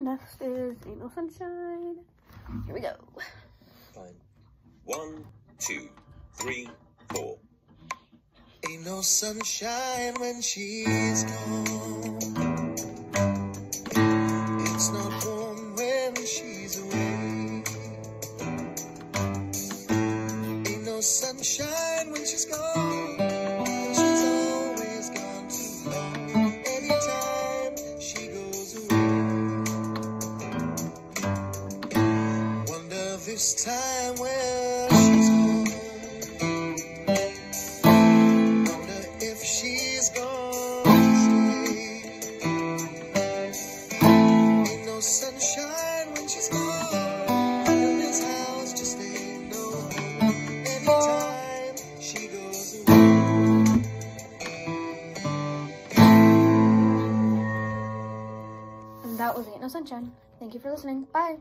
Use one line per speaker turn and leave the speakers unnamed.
Next is Ain't No Sunshine. Here we go.
Fine. One, two, three, four.
Ain't no sunshine when she's gone. It's not warm when she's away. Ain't no sunshine when she's gone. Time where she's gone. Wonder if she's gone to. Ain't no sunshine when she's gone. And this house just ain't no. Anytime she goes away.
And that was Ain't No Sunshine. Thank you for listening. Bye.